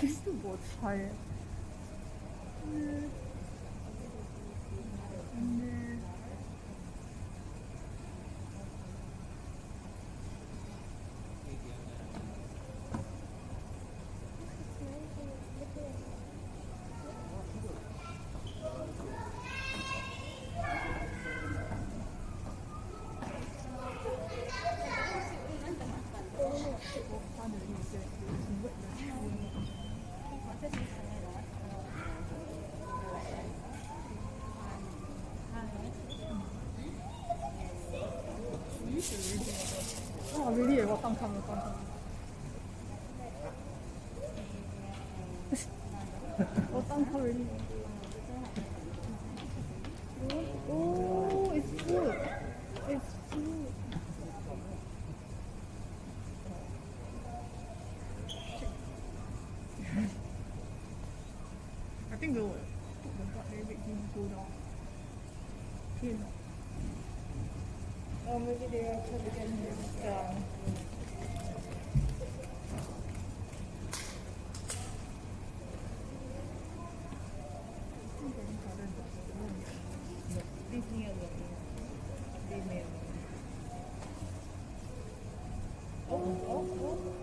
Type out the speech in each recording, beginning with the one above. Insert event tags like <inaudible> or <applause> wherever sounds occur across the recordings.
Kistenboot voll. Nö. Oh, really? 我刚看，我刚看。我刚看 really. <laughs> Oh, it's food. Oh, maybe they are trying to get him down. Disney again. Disney. Oh, oh, oh.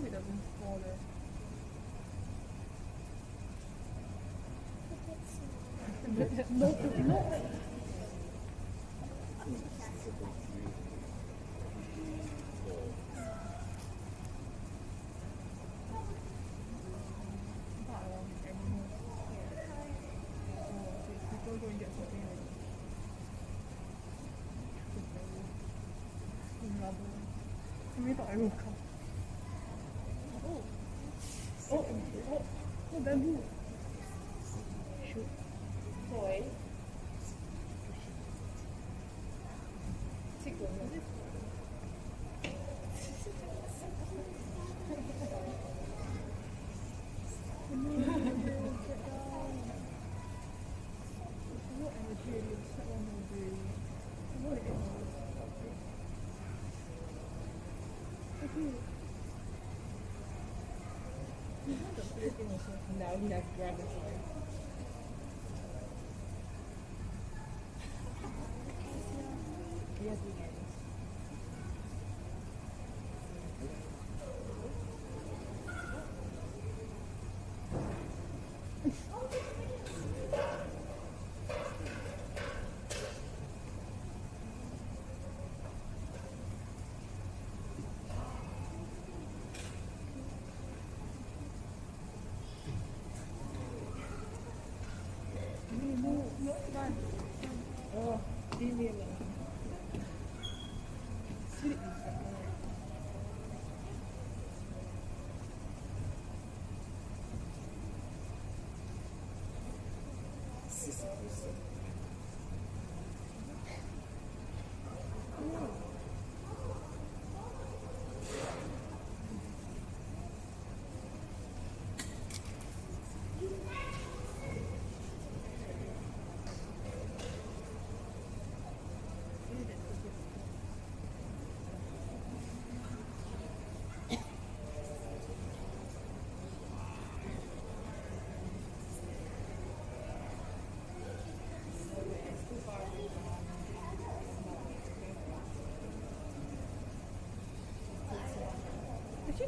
Hope it doesn't fall there. No, no. But I want animals. Oh, okay. People go and it. is, that one will be. What it is. Okay. The flipping also. Now he has grabbed the toy. Yes, we can. No, no, run. Oh, leave me alone. Sit it. Actually,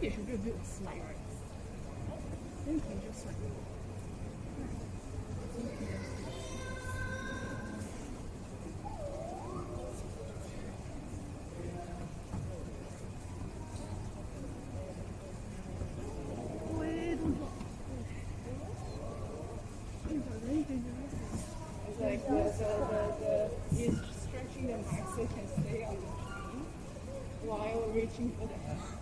they should build a slide? Then you can just he's stretching the max so he can stay on the tree while reaching for the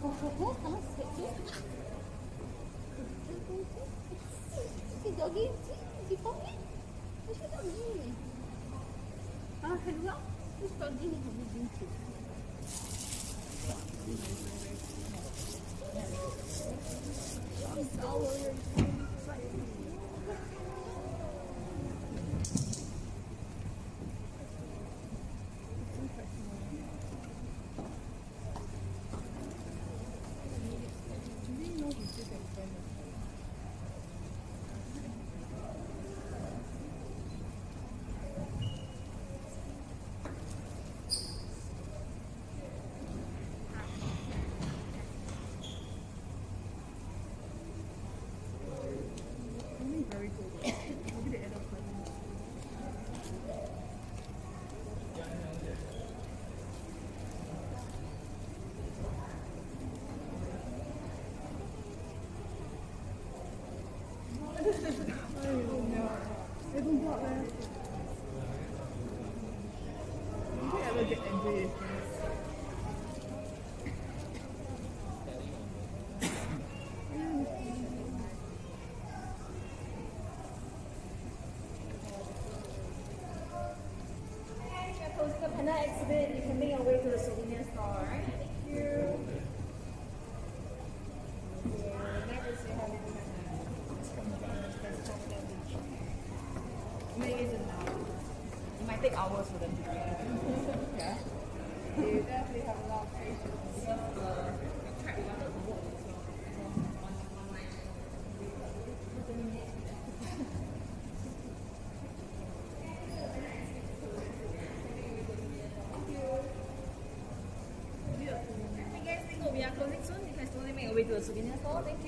Por favor, danse. Esse dog de comer. Esse doguinho. Ah, legal. Esse doguinho do gente. She's going. Very good. Maybe the end of my Oh no. Everyone got there. Did you ever get angry with friends? You're closing the panda exhibit. You can make your way to the souvenir store, alright? Thank you. Never say how you It might take hours for them to drink. <laughs> Yeah. They definitely have a lot of patience. Hey guys, think we are closing soon. You can slowly make your way to the souvenir store. Thank you.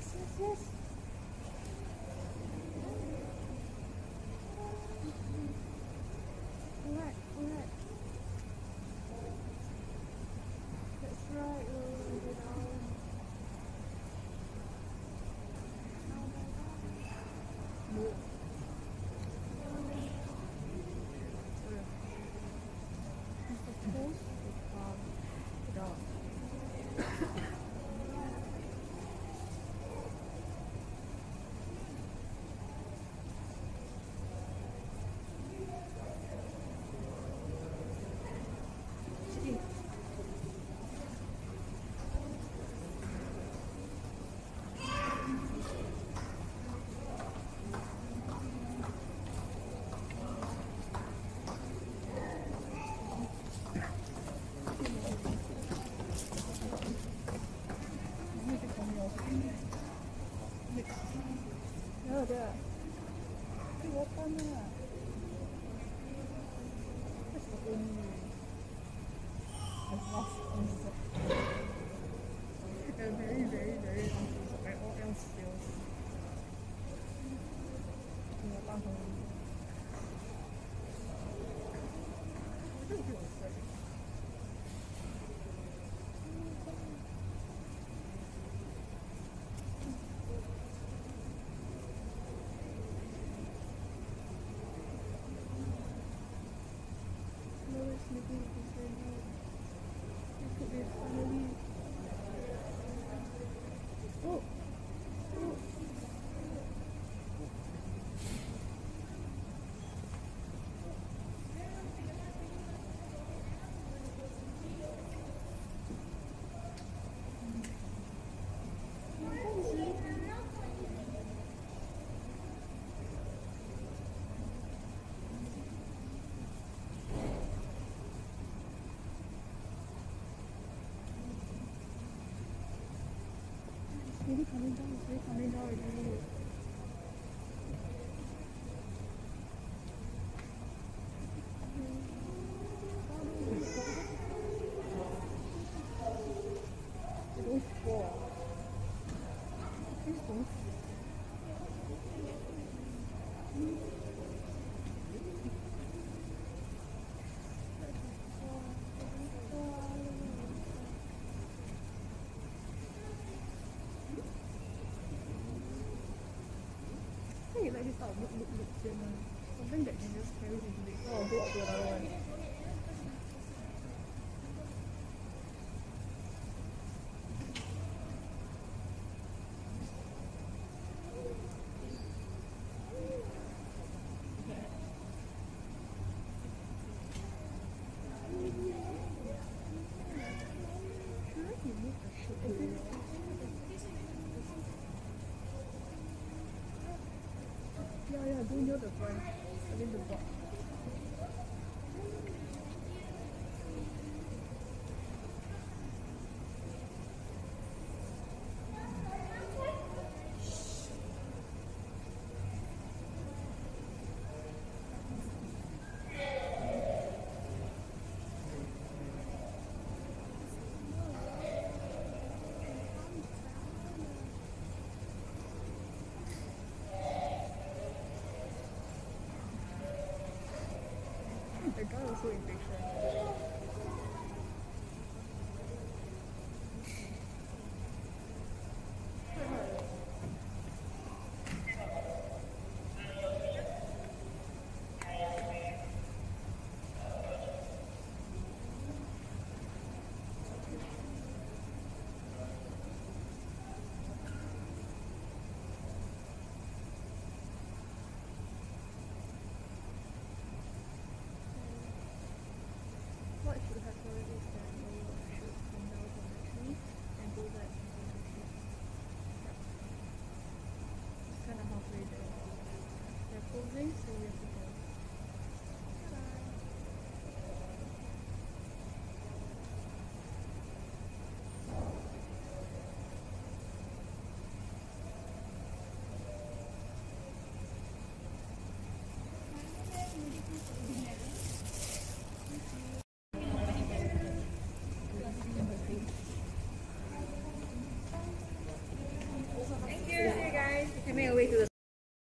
Yes, yes, yes. It's really coming down. It's really coming down Type of look, look, look, just carry. Should I remove the shit? Is it- Yeah, yeah, front. I mean the box. Fui, entendi.